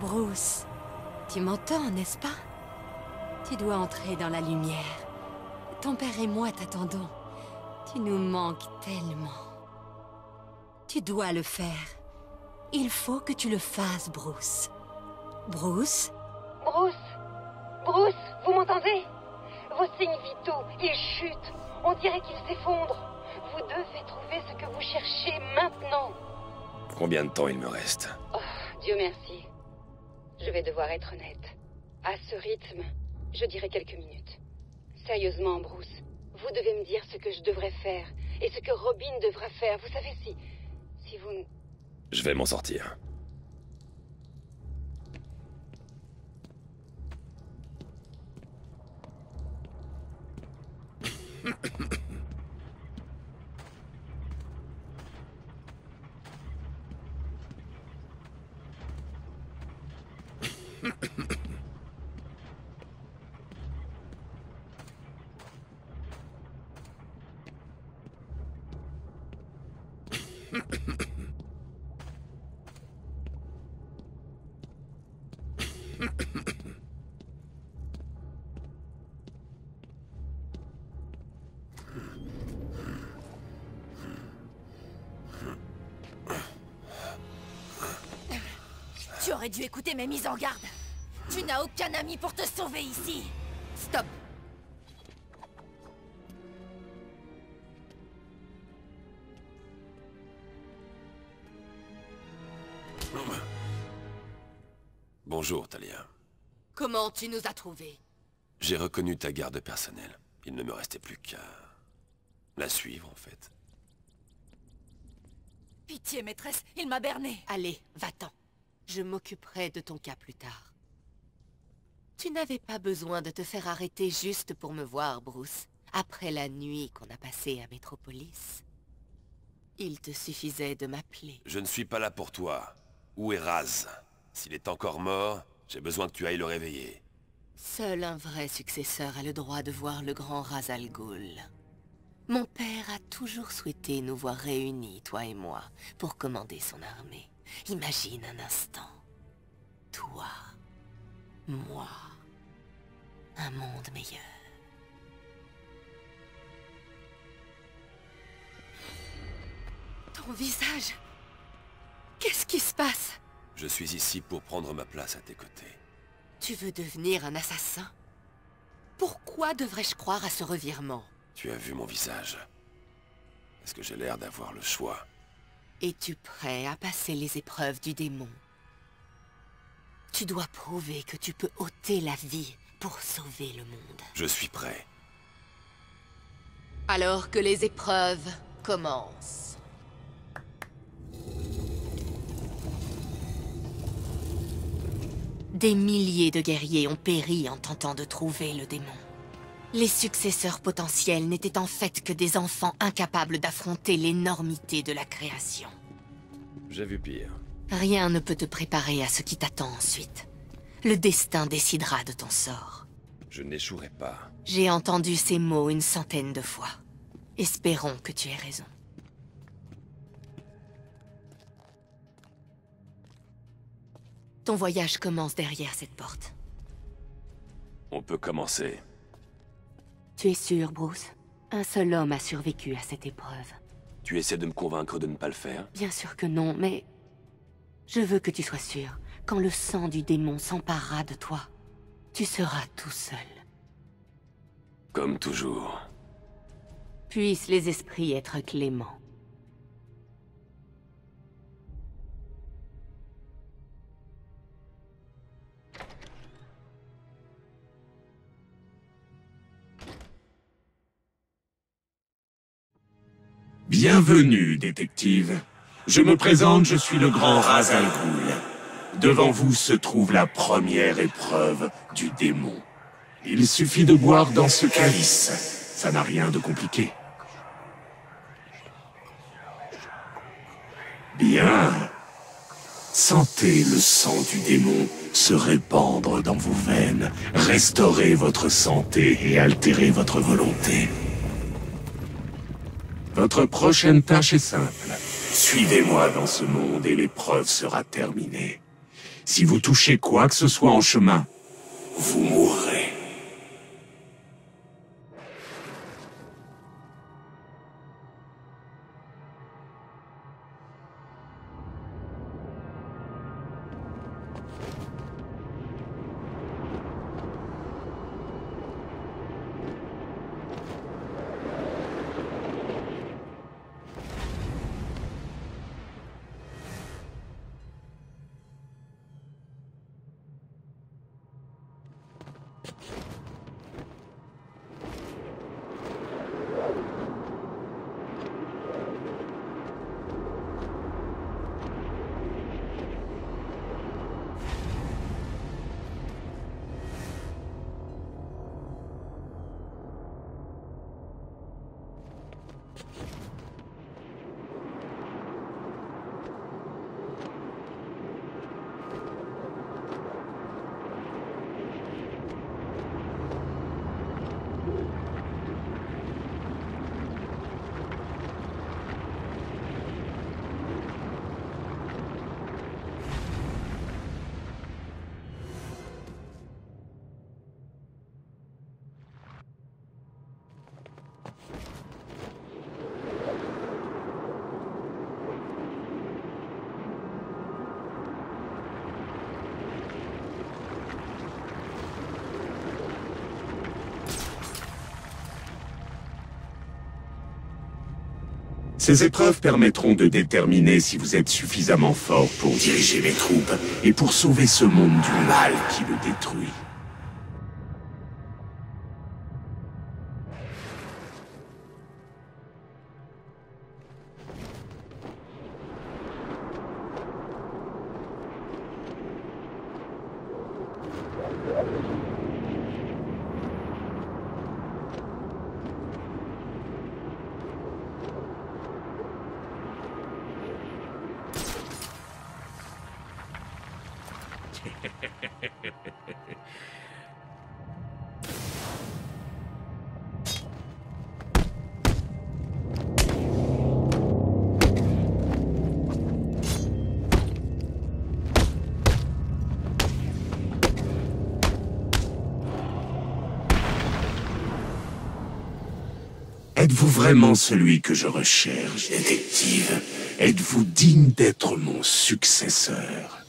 Bruce, tu m'entends, n'est-ce pas? Tu dois entrer dans la lumière. Ton père et moi t'attendons. Tu nous manques tellement. Tu dois le faire. Il faut que tu le fasses, Bruce. Bruce? Bruce Bruce, vous m'entendez? Vos signes vitaux, ils chutent. On dirait qu'ils s'effondrent. Vous devez trouver ce que vous cherchez maintenant. Combien de temps il me reste? Oh, Dieu merci. Je vais devoir être honnête. À ce rythme, je dirais quelques minutes. Sérieusement, Bruce, vous devez me dire ce que je devrais faire et ce que Robin devra faire. Vous savez, si... si vous... Je vais m'en sortir. Tu aurais dû écouter mes mises en garde. Tu n'as aucun ami pour te sauver ici. Stop. Bonjour, Talia. Comment tu nous as trouvés? J'ai reconnu ta garde personnelle. Il ne me restait plus qu'à... la suivre, en fait. Pitié, maîtresse, il m'a berné. Allez, va-t'en. Je m'occuperai de ton cas plus tard. Tu n'avais pas besoin de te faire arrêter juste pour me voir, Bruce. Après la nuit qu'on a passée à Métropolis. Il te suffisait de m'appeler. Je ne suis pas là pour toi. Où est Raz? S'il est encore mort, j'ai besoin que tu ailles le réveiller. Seul un vrai successeur a le droit de voir le grand Raz Al Ghul. Mon père a toujours souhaité nous voir réunis, toi et moi, pour commander son armée. Imagine un instant. Toi, moi, un monde meilleur. Ton visage Qu'est-ce qui se passe? Je suis ici pour prendre ma place à tes côtés. Tu veux devenir un assassin? Pourquoi devrais-je croire à ce revirement? Tu as vu mon visage. Est-ce que j'ai l'air d'avoir le choix? Es-tu prêt à passer les épreuves du démon? Tu dois prouver que tu peux ôter la vie pour sauver le monde. Je suis prêt. Alors que les épreuves commencent. Des milliers de guerriers ont péri en tentant de trouver le démon. Les successeurs potentiels n'étaient en fait que des enfants incapables d'affronter l'énormité de la création. J'ai vu pire. Rien ne peut te préparer à ce qui t'attend ensuite. Le destin décidera de ton sort. Je n'échouerai pas. J'ai entendu ces mots une centaine de fois. Espérons que tu aies raison. Ton voyage commence derrière cette porte. On peut commencer. Tu es sûr, Bruce? Un seul homme a survécu à cette épreuve. Tu essaies de me convaincre de ne pas le faire? Bien sûr que non, mais... Je veux que tu sois sûr. Quand le sang du démon s'emparera de toi, tu seras tout seul. Comme toujours. Puissent les esprits être cléments. Bienvenue, détective. Je me présente, je suis le grand Raz Al Ghul. Devant vous se trouve la première épreuve du démon. Il suffit de boire dans ce calice. Ça n'a rien de compliqué. Bien. Sentez le sang du démon se répandre dans vos veines, restaurer votre santé et altérer votre volonté. Votre prochaine tâche est simple. Suivez-moi dans ce monde et l'épreuve sera terminée. Si vous touchez quoi que ce soit en chemin, vous mourrez. Ces épreuves permettront de déterminer si vous êtes suffisamment fort pour diriger mes troupes et pour sauver ce monde du mal qui le détruit. Êtes-vous vraiment celui que je recherche, détective? Êtes-vous digne d'être mon successeur?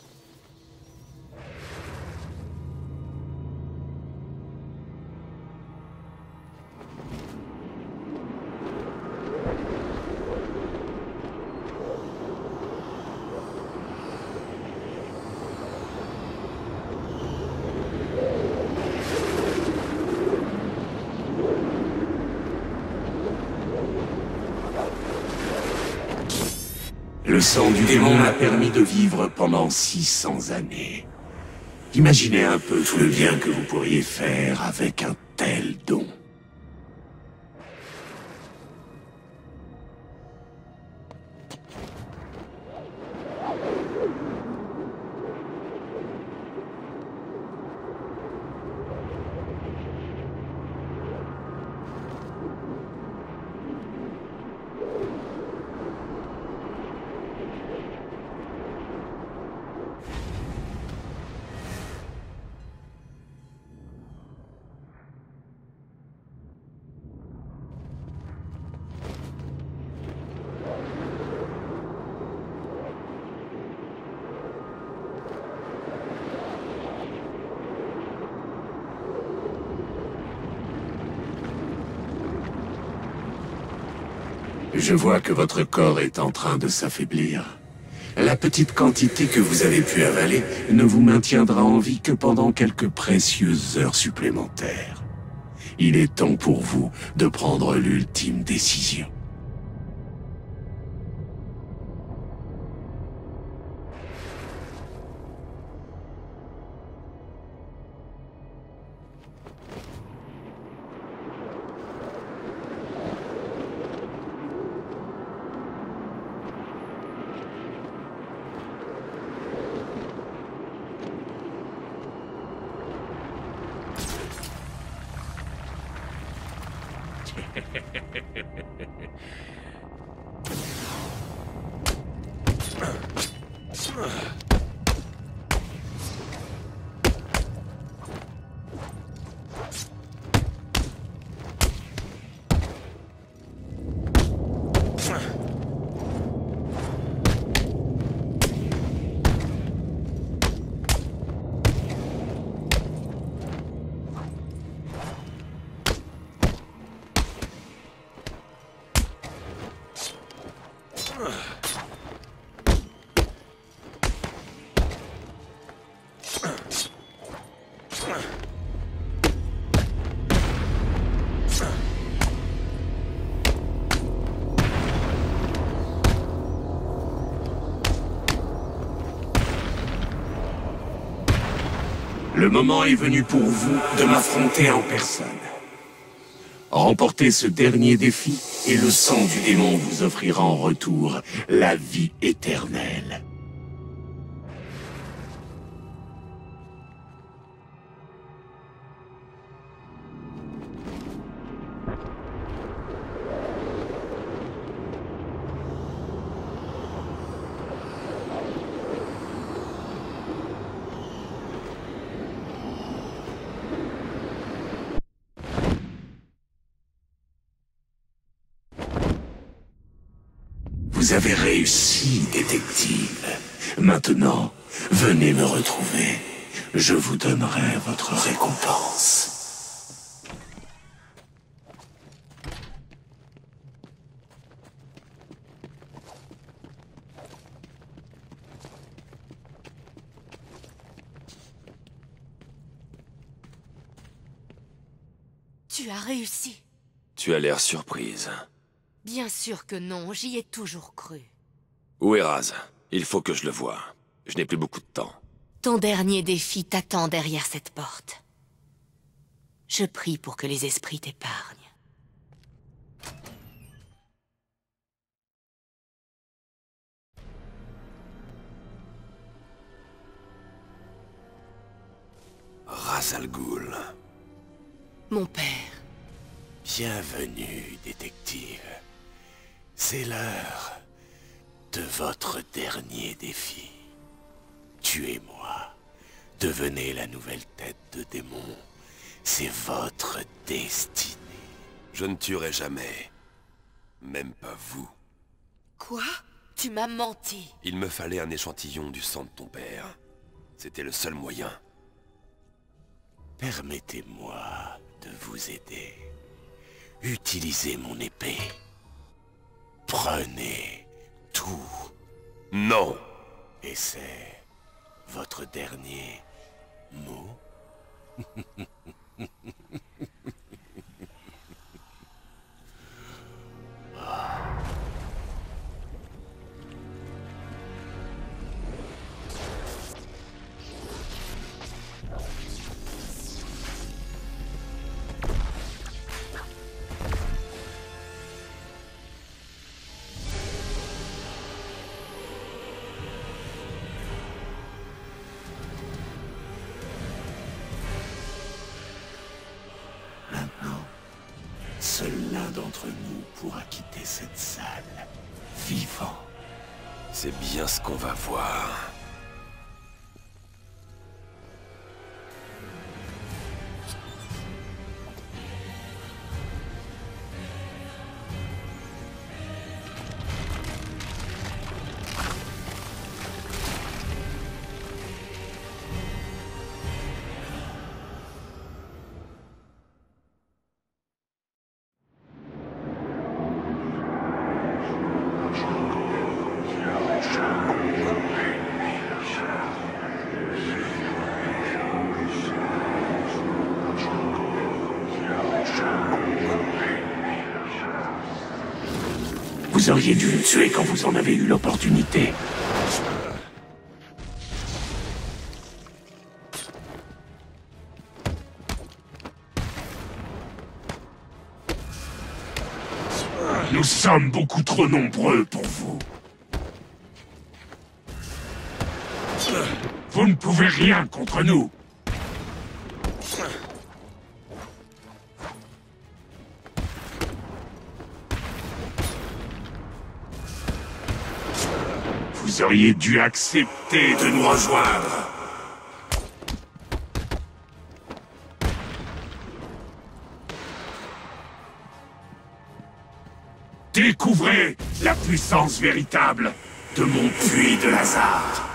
Sang du démon m'a permis de vivre pendant 600 années. Imaginez un peu tout le bien que vous pourriez faire avec un tel don. Je vois que votre corps est en train de s'affaiblir. La petite quantité que vous avez pu avaler ne vous maintiendra en vie que pendant quelques précieuses heures supplémentaires. Il est temps pour vous de prendre l'ultime décision. Ugh. Le moment est venu pour vous de m'affronter en personne. Remportez ce dernier défi et le sang du démon vous offrira en retour la vie éternelle. Vous avez réussi, détective. Maintenant, venez me retrouver. Je vous donnerai votre récompense. Tu as réussi. Tu as l'air surprise. Bien sûr que non, j'y ai toujours cru. Où est Raz? Il faut que je le voie. Je n'ai plus beaucoup de temps. Ton dernier défi t'attend derrière cette porte. Je prie pour que les esprits t'épargnent. Al Ghul. Mon père, Bienvenue, détective. C'est l'heure de votre dernier défi. Tuez-moi. Devenez la nouvelle tête de démon. C'est votre destinée. Je ne tuerai jamais. Même pas vous. quoi? Tu m'as menti. Il me fallait un échantillon du sang de ton père. C'était le seul moyen. Permettez-moi de vous aider. Utilisez mon épée. Prenez tout. Non Et c'est votre dernier mot Vous auriez dû le tuer quand vous en avez eu l'opportunité. Nous sommes beaucoup trop nombreux pour vous. Vous ne pouvez rien contre nous. Vous auriez dû accepter de nous rejoindre. Découvrez la puissance véritable de mon puits de Lazare.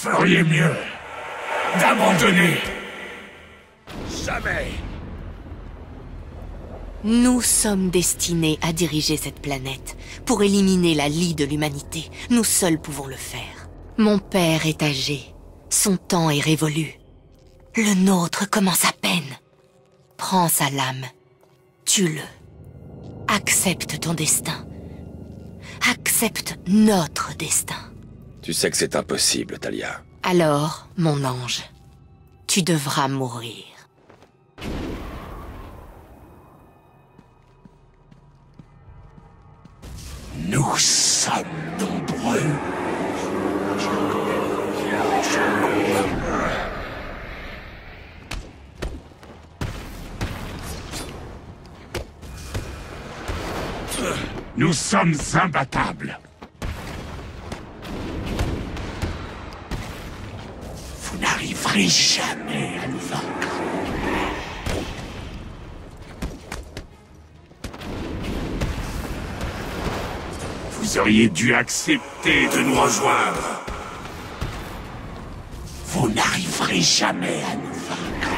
Feriez mieux d'abandonner. Jamais. Nous sommes destinés à diriger cette planète pour éliminer la lie de l'humanité. Nous seuls pouvons le faire. Mon père est âgé. Son temps est révolu. Le nôtre commence à peine. Prends sa lame. Tue-le. Accepte ton destin. Accepte notre destin. Tu sais que c'est impossible, Talia. Alors, mon ange, tu devras mourir. Nous sommes nombreux. Nous sommes imbattables. N'arriverez jamais à nous vaincre. Vous auriez dû accepter de nous rejoindre. Vous n'arriverez jamais à nous vaincre.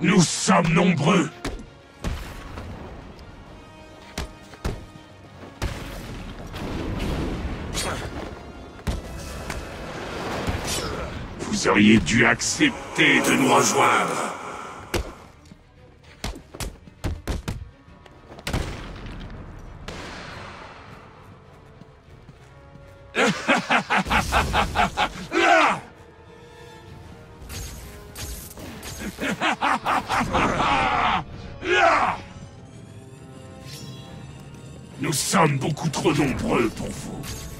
Nous sommes nombreux. Auriez dû accepter de nous rejoindre. Nous sommes beaucoup trop nombreux pour vous.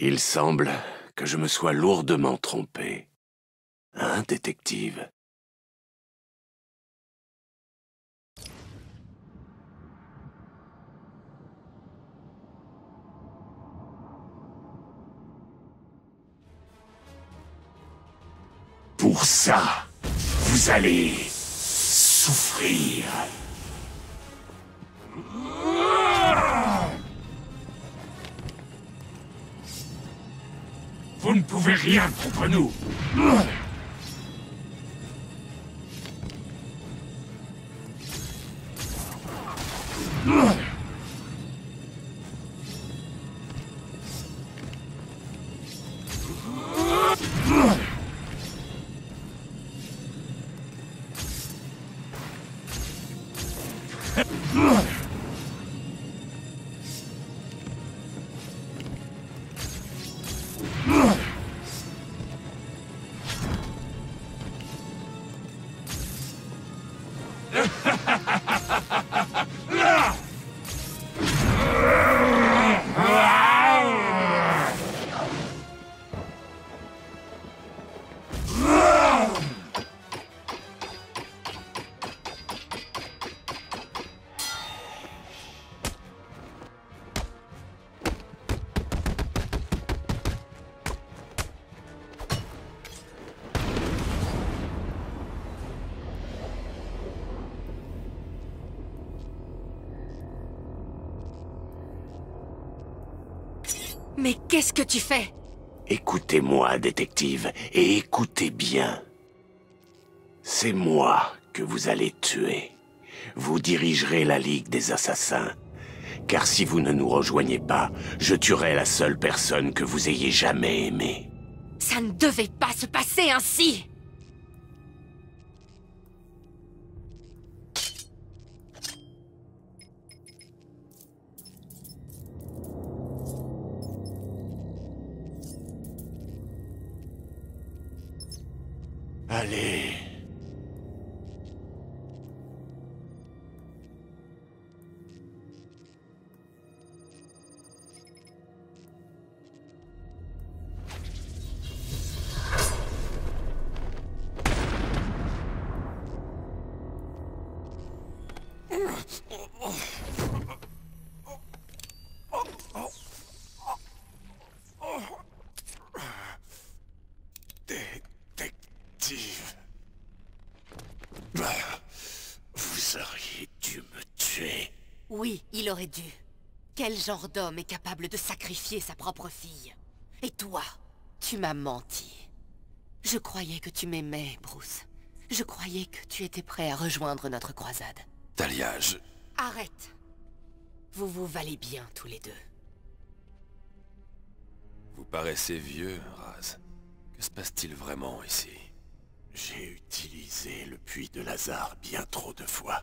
Il semble que je me sois lourdement trompé. Hein, détective? Pour ça, vous allez souffrir. Vous ne pouvez rien contre nous. Mais qu'est-ce que tu fais? Écoutez-moi, détective, et écoutez bien. C'est moi que vous allez tuer. Vous dirigerez la Ligue des Assassins. Car si vous ne nous rejoignez pas, je tuerai la seule personne que vous ayez jamais aimée. Ça ne devait pas se passer ainsi Aurait dû. Quel genre d'homme est capable de sacrifier sa propre fille? Et toi, tu m'as menti. Je croyais que tu m'aimais, Bruce. Je croyais que tu étais prêt à rejoindre notre croisade. Talia, je... Arrête Vous vous valez bien tous les deux. Vous paraissez vieux, Raz. Que se passe-t-il vraiment ici? J'ai utilisé le puits de Lazare bien trop de fois.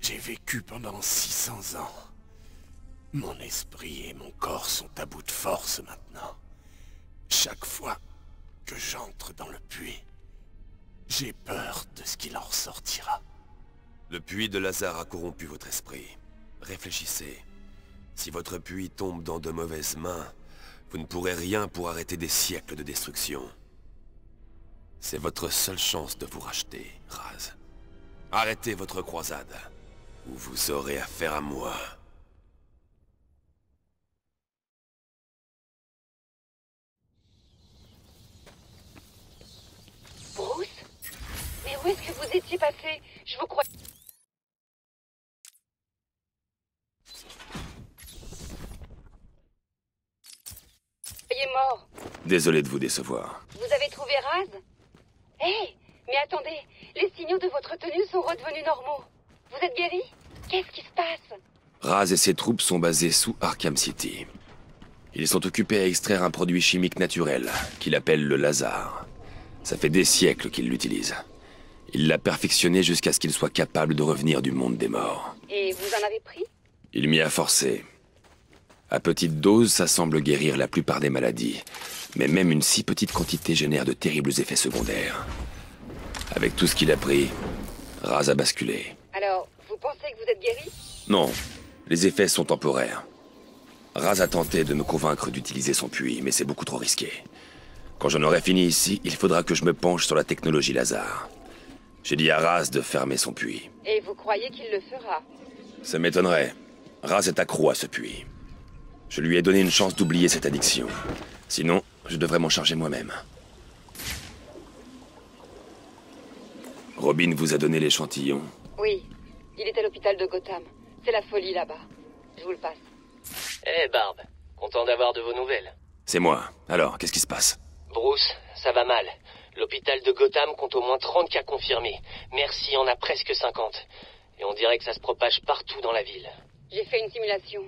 J'ai vécu pendant 600 ans. Mon esprit et mon corps sont à bout de force maintenant. Chaque fois que j'entre dans le puits, j'ai peur de ce qu'il en ressortira. Le puits de Lazare a corrompu votre esprit. Réfléchissez. Si votre puits tombe dans de mauvaises mains, vous ne pourrez rien pour arrêter des siècles de destruction. C'est votre seule chance de vous racheter, Raz. Arrêtez votre croisade, ou vous aurez affaire à moi. Bruce? Mais où est-ce que vous étiez passé? Je vous crois... Il est mort. Désolé de vous décevoir. Vous avez trouvé Raz? Hé Mais attendez, les signaux de votre tenue sont redevenus normaux. Vous êtes guéri? Qu'est-ce qui se passe? Raz et ses troupes sont basés sous Arkham City. Ils sont occupés à extraire un produit chimique naturel, qu'il appelle le Lazare. Ça fait des siècles qu'ils l'utilisent. Il l'a perfectionné jusqu'à ce qu'il soit capable de revenir du monde des morts. Et vous en avez pris? Il m'y a forcé. À petite dose, ça semble guérir la plupart des maladies. Mais même une si petite quantité génère de terribles effets secondaires. Avec tout ce qu'il a pris, Raz a basculé. Pensez que vous êtes guéri Non, les effets sont temporaires. Raz a tenté de me convaincre d'utiliser son puits, mais c'est beaucoup trop risqué. Quand j'en aurai fini ici, il faudra que je me penche sur la technologie Lazare. J'ai dit à Raz de fermer son puits. Et vous croyez qu'il le fera Ça m'étonnerait. Raz est accro à ce puits. Je lui ai donné une chance d'oublier cette addiction. Sinon, je devrais m'en charger moi-même. Robin vous a donné l'échantillon. Oui, il est à l'hôpital de Gotham. C'est la folie là-bas. Je vous le passe. Eh Barbe, content d'avoir de vos nouvelles. C'est moi. Alors, qu'est-ce qui se passe? Bruce, ça va mal. L'hôpital de Gotham compte au moins 30 cas confirmés. Merci en a presque 50. Et on dirait que ça se propage partout dans la ville. J'ai fait une simulation.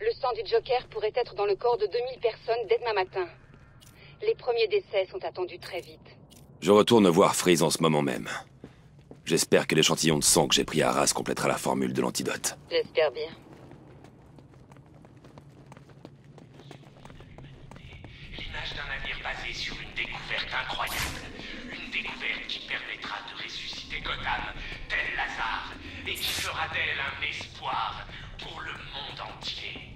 Le sang du Joker pourrait être dans le corps de 2000 personnes dès demain matin. Les premiers décès sont attendus très vite. Je retourne voir Freeze en ce moment même. J'espère que l'échantillon de sang que j'ai pris à Arras complétera la formule de l'antidote. J'espère bien. L'image d'un navire basé sur une découverte incroyable. Une découverte qui permettra de ressusciter Gotham, tel Lazare, et qui fera d'elle un espoir pour le monde entier.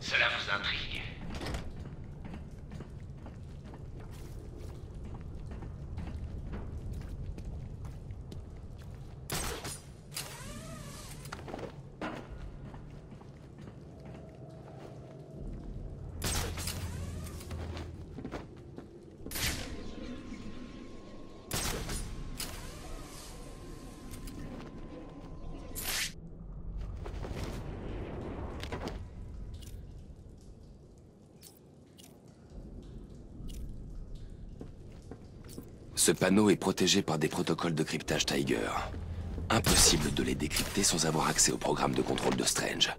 Cela vous intrigue? Panneau est protégé par des protocoles de cryptage Tiger. Impossible de les décrypter sans avoir accès au programme de contrôle de Strange.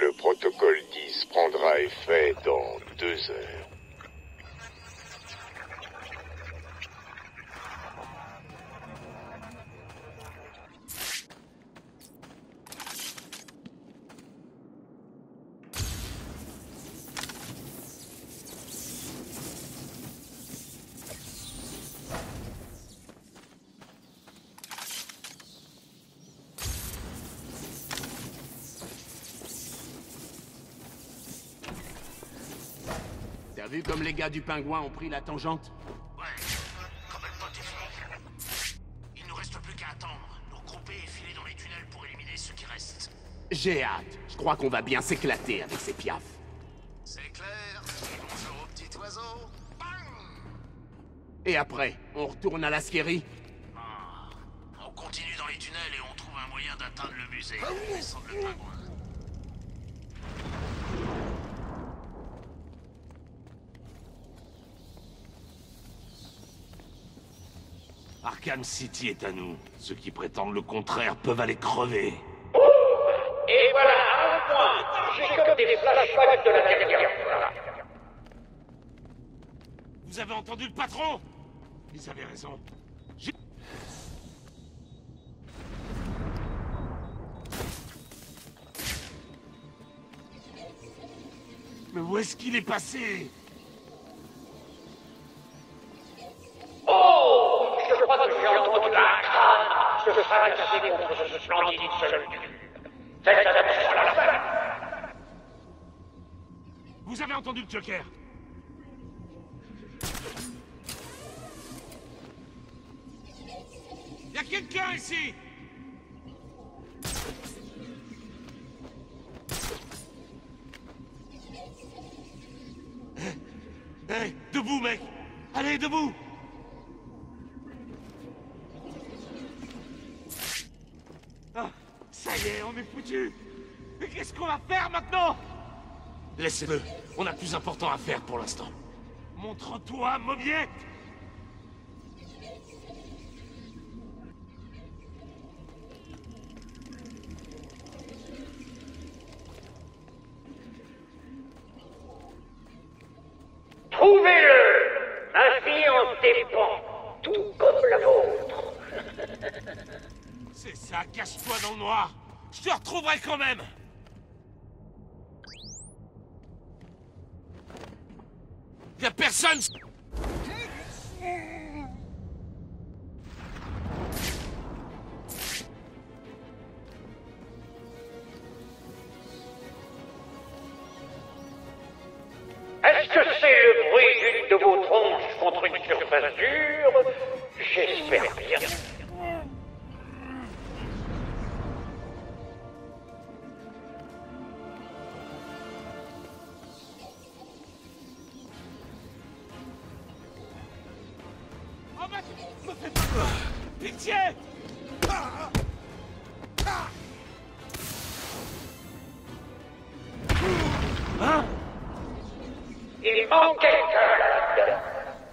Le protocole 10 prendra effet dans deux heures. T'as vu comme les gars du pingouin ont pris la tangente Ouais, complètement défini. Il nous reste plus qu'à attendre, nous regrouper et filer dans les tunnels pour éliminer ceux qui restent. J'ai hâte. Je crois qu'on va bien s'éclater avec ces piafs. C'est clair. Et bonjour au petit oiseau. Bang Et après, on retourne à la scierie Arkham City est à nous. Ceux qui prétendent le contraire peuvent aller crever. Et voilà, un point J'ai comme des flashbacks de la dernière fois. Vous avez entendu le patron? Ils avaient raison. Mais où est-ce qu'il est passé? Vous avez entendu le Joker. Y a quelqu'un ici. Hé, hé, debout, mec. Allez, debout Ah, ça y est, on est foutu. Mais qu'est-ce qu'on va faire maintenant? Laissez-le, on a plus important à faire pour l'instant. Montre-toi, Mobiette Trouvez-le Ma vie en dépend, tout comme la vôtre. C'est ça, cache-toi dans le noir Je te retrouverai quand même. Y'a personne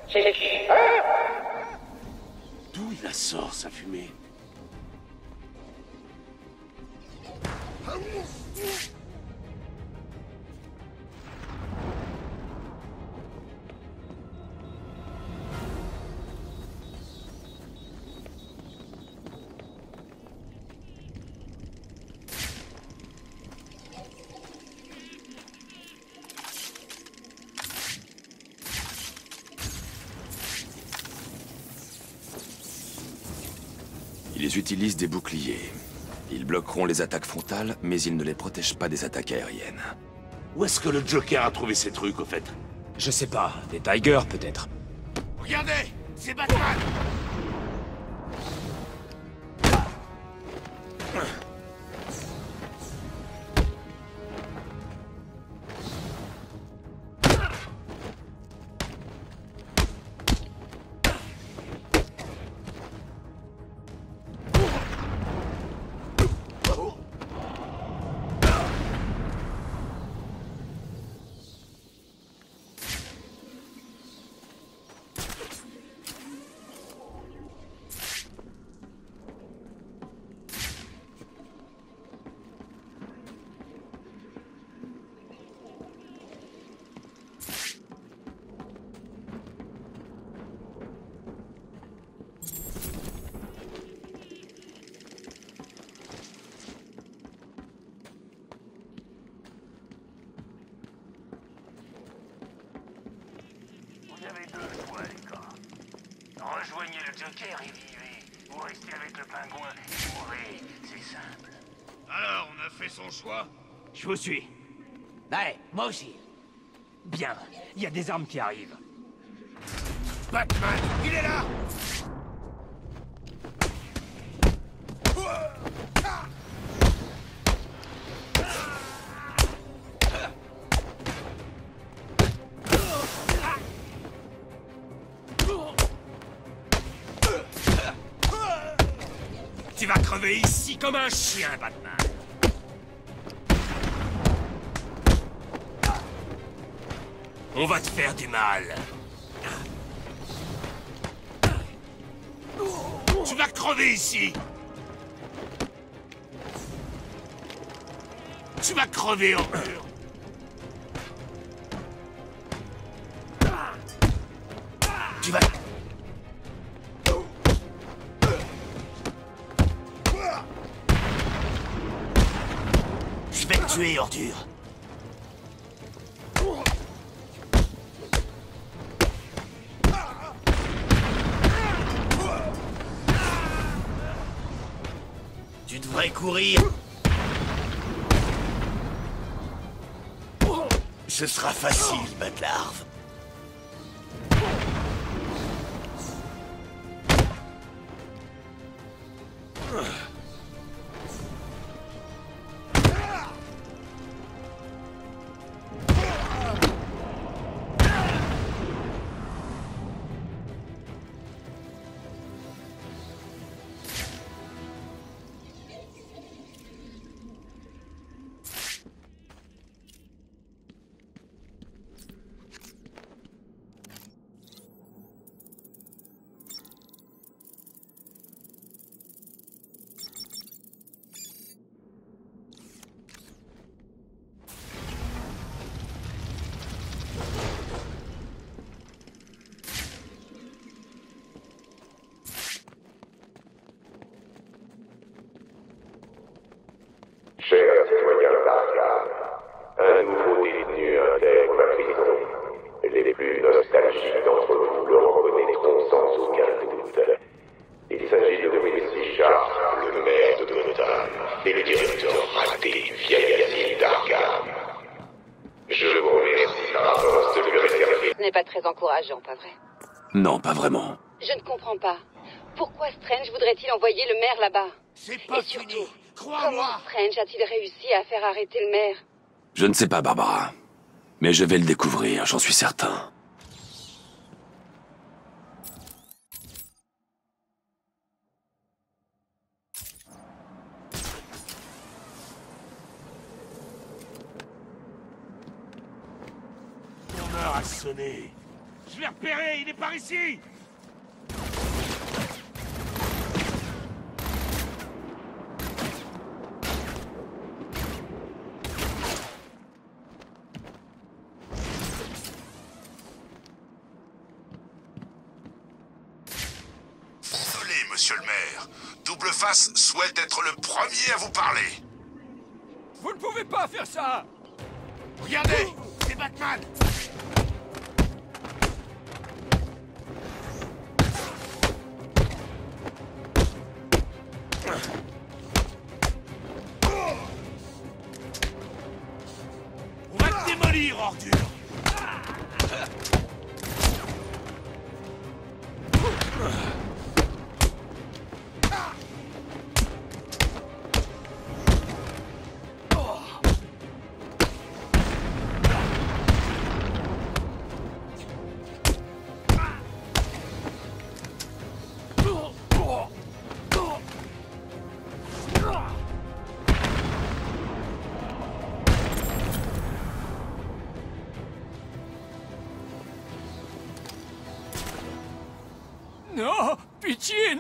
C'est D'où il la sort, sa fumée? Ils utilisent des boucliers. Ils bloqueront les attaques frontales, mais ils ne les protègent pas des attaques aériennes. Où est-ce que le Joker a trouvé ces trucs, au fait? Je sais pas, des Tigers peut-être. Regardez C'est Batman Les gars. Rejoignez le Joker et vivez. Ou restez avec le pingouin et mourrez. C'est simple. Alors, on a fait son choix Je vous suis. Ouais, moi aussi. Bien, il y a des armes qui arrivent. Batman, il est là comme un chien, Batman. On va te faire du mal. Tu vas crever ici Tu vas crever en mur tuer, ordure Tu devrais courir. Ce sera facile, Batlarve. Directeur raté du vieil asile d'Arkham. Je vous remercie par avance de lui réserver Ce n'est pas très encourageant, pas vrai Non, pas vraiment. Je ne comprends pas. Pourquoi Strange voudrait-il envoyer le maire là-bas C'est pas Et surtout, fini Comment Crois-moi Strange a-t-il réussi à faire arrêter le maire Je ne sais pas, Barbara. Mais je vais le découvrir, j'en suis certain. Je l'ai repéré, il est par ici Désolé, monsieur le maire. Double Face souhaite être le premier à vous parler. Vous ne pouvez pas faire ça Regardez C'est Batman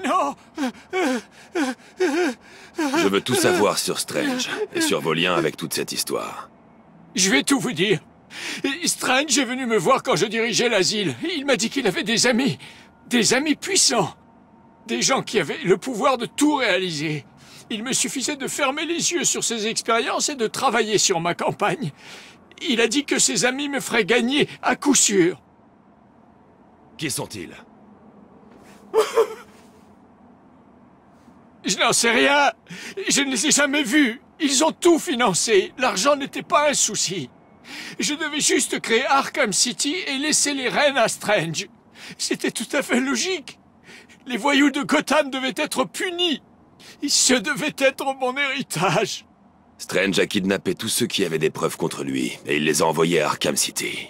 non Je veux tout savoir sur Strange et sur vos liens avec toute cette histoire. Je vais tout vous dire. Strange est venu me voir quand je dirigeais l'asile. Il m'a dit qu'il avait des amis. Des amis puissants. Des gens qui avaient le pouvoir de tout réaliser. Il me suffisait de fermer les yeux sur ces expériences et de travailler sur ma campagne. Il a dit que ses amis me feraient gagner à coup sûr. Qui sont-ils? Je n'en sais rien. Je ne les ai jamais vus. Ils ont tout financé. L'argent n'était pas un souci. Je devais juste créer Arkham City et laisser les rênes à Strange. C'était tout à fait logique. Les voyous de Gotham devaient être punis. Ce devait être mon héritage. Strange a kidnappé tous ceux qui avaient des preuves contre lui, et il les a envoyés à Arkham City.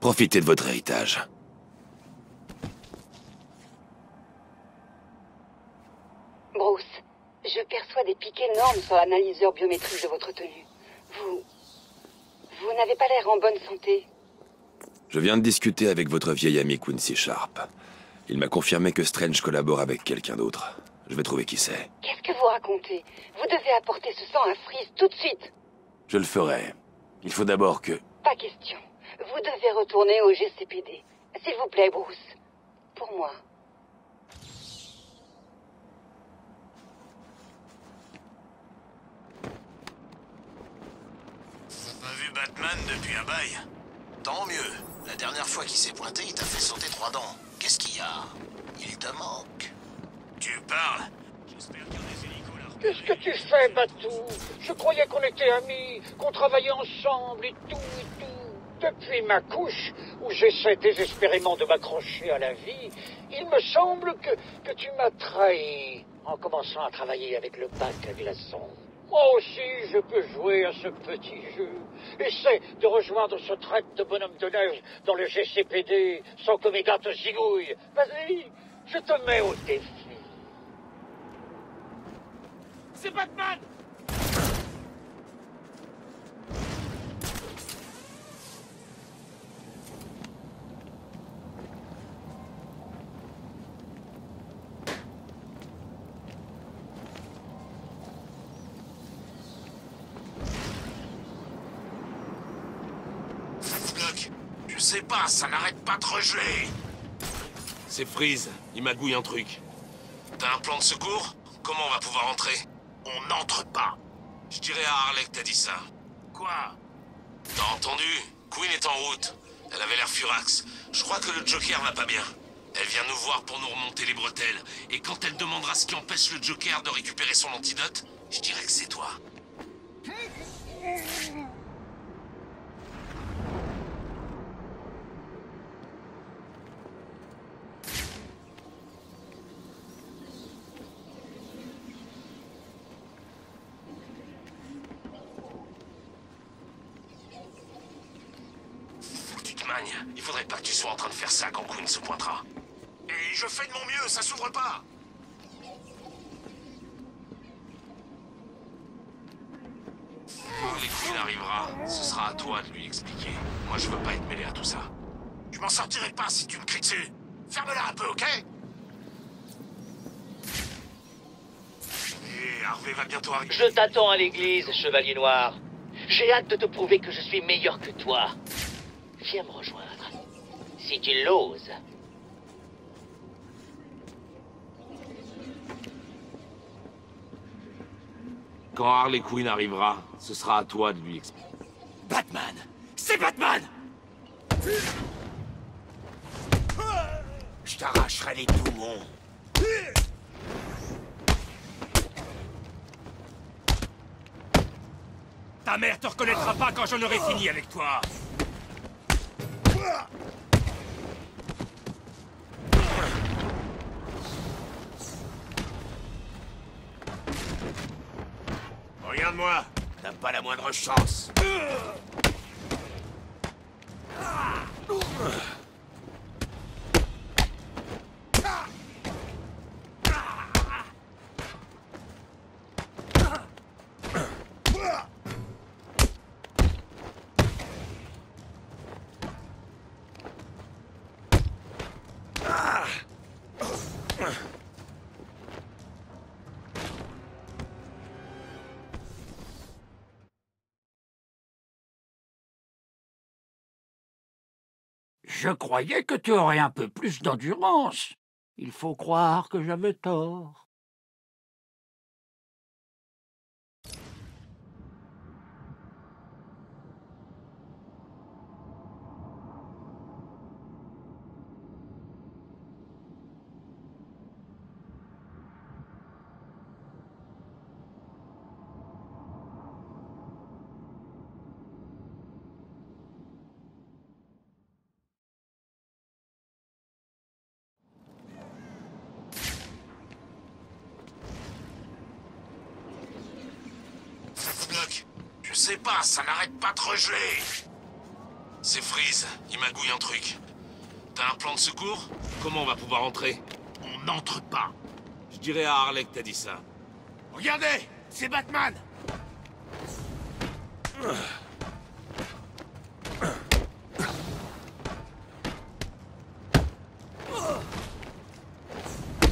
Profitez de votre héritage. Bruce, je perçois des pics énormes sur l'analyseur biométrique de votre tenue. Vous... Vous n'avez pas l'air en bonne santé. Je viens de discuter avec votre vieil ami Quincy Sharp. Il m'a confirmé que Strange collabore avec quelqu'un d'autre. Je vais trouver qui c'est. Qu'est-ce que vous racontez? Vous devez apporter ce sang à Freeze tout de suite. Je le ferai. Il faut d'abord que... Pas question. Vous devez retourner au GCPD. S'il vous plaît, Bruce. Pour moi. Pas vu Batman depuis un bail Tant mieux. La dernière fois qu'il s'est pointé, il t'a fait sauter trois dents. Qu'est-ce qu'il y a? Il te manque. Tu parles J'espère qu'il y a des hélicos là. Qu'est-ce que tu fais, Batou? Je croyais qu'on était amis, qu'on travaillait ensemble et tout et tout. Depuis ma couche, où j'essaie désespérément de m'accrocher à la vie, il me semble que, que tu m'as trahi en commençant à travailler avec le bac à glaçons. Moi aussi, je peux jouer à ce petit jeu. Essaie de rejoindre ce traite de bonhomme de neige dans le GCPD sans que mes gars te. Vas-y, je te mets au défi. C'est Batman je sais pas, ça n'arrête pas de regeler. C'est Freeze. Il magouille un truc. T'as un plan de secours? Comment on va pouvoir entrer? On n'entre pas. Je dirais à Harley que t'as dit ça. Quoi? T'as entendu? Queen est en route. Elle avait l'air furax. Je crois que le Joker va pas bien. Elle vient nous voir pour nous remonter les bretelles. Et quand elle demandera ce qui empêche le Joker de récupérer son antidote, je dirais que c'est toi. Petite magne, il faudrait pas que tu sois en train de quand se pointera. Et je fais de mon mieux, ça s'ouvre pas Harley Quinn arrivera, ce sera à toi de lui expliquer. Moi, je veux pas être mêlé à tout ça. Je m'en sortirai pas si tu me cries dessus. Ferme-la un peu, ok? Et Harvey va bientôt arriver. Je t'attends à l'église, chevalier noir. J'ai hâte de te prouver que je suis meilleur que toi. Viens me rejoindre. Si tu l'oses. Quand Harley Quinn arrivera, ce sera à toi de lui expliquer. Batman C'est Batman Je t'arracherai les poumons. Ta mère te reconnaîtra pas quand j'en aurai fini avec toi Regarde-moi, t'as pas la moindre chance. Je croyais que tu aurais un peu plus d'endurance. Il faut croire que j'avais tort. Bloc, je sais pas, ça n'arrête pas de regeler. C'est Freeze, il magouille un truc. T'as un plan de secours? Comment on va pouvoir entrer? On n'entre pas. Je dirais à Harley que t'as dit ça. Regardez, c'est Batman.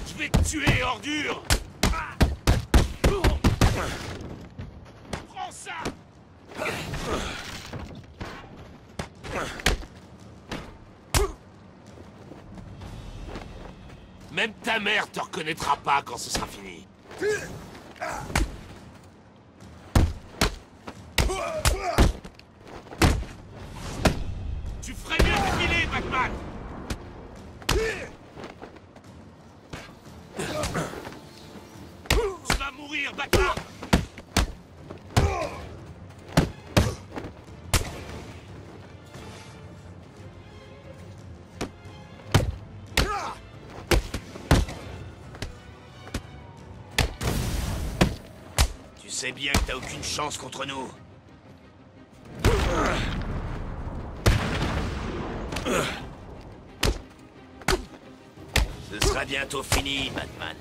Je vais te tuer, ordure te reconnaîtra pas quand ce sera fini. Sais bien que t'as aucune chance contre nous. Ce sera bientôt fini, Batman.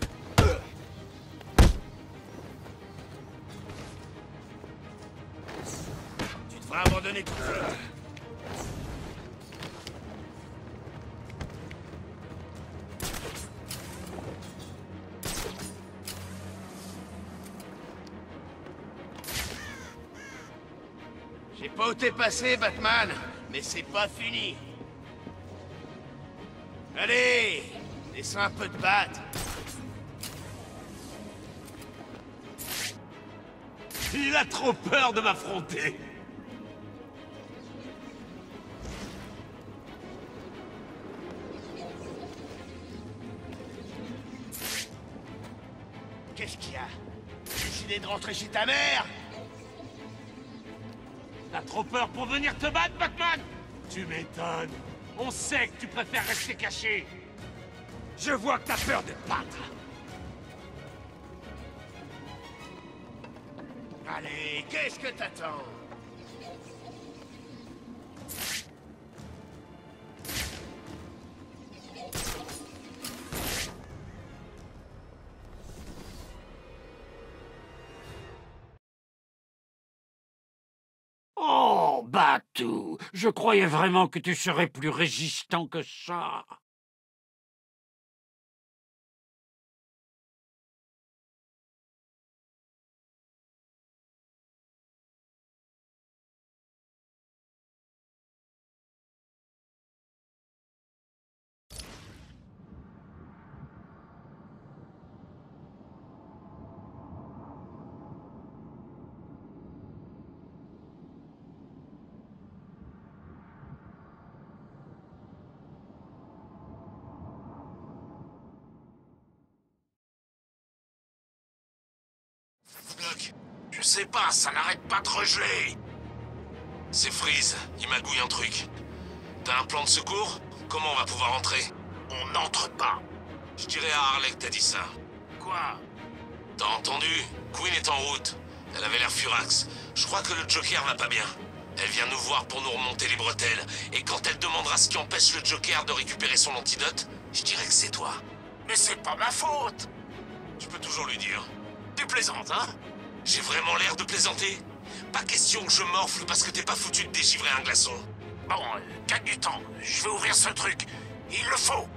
Tu devrais abandonner tout de t'es passé, Batman, mais c'est pas fini. Allez, laisse un peu de batte. Il a trop peur de m'affronter. Qu'est-ce qu'il y a? Décidé de rentrer chez ta mère T'as trop peur pour venir te battre, Batman? Tu m'étonnes. On sait que tu préfères rester caché. Je vois que t'as peur de te battre Allez, qu'est-ce que t'attends? Oh, Batou, je croyais vraiment que tu serais plus résistant que ça. Je sais pas, ça n'arrête pas de regeler. C'est Freeze, il magouille un truc. T'as un plan de secours? Comment on va pouvoir entrer? On n'entre pas. Je dirais à Harley que t'as dit ça. Quoi? T'as entendu? Queen est en route. Elle avait l'air furax. Je crois que le Joker va pas bien. Elle vient nous voir pour nous remonter les bretelles. Et quand elle demandera ce qui empêche le Joker de récupérer son antidote, je dirais que c'est toi. Mais c'est pas ma faute Tu peux toujours lui dire. Tu plaisantes, hein? J'ai vraiment l'air de plaisanter Pas question que je morfle parce que t'es pas foutu de dégivrer un glaçon. Bon, euh, gagne du temps. Je vais ouvrir ce truc. Il le faut.